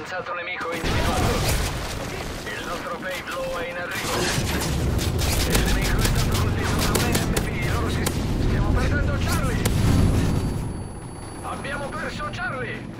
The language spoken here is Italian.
Avanzato nemico individuato. Il nostro payflow è in arrivo. Il nemico è stato colpito da un NMP. Loro si... Stiamo perdendo Charlie! Abbiamo perso Charlie!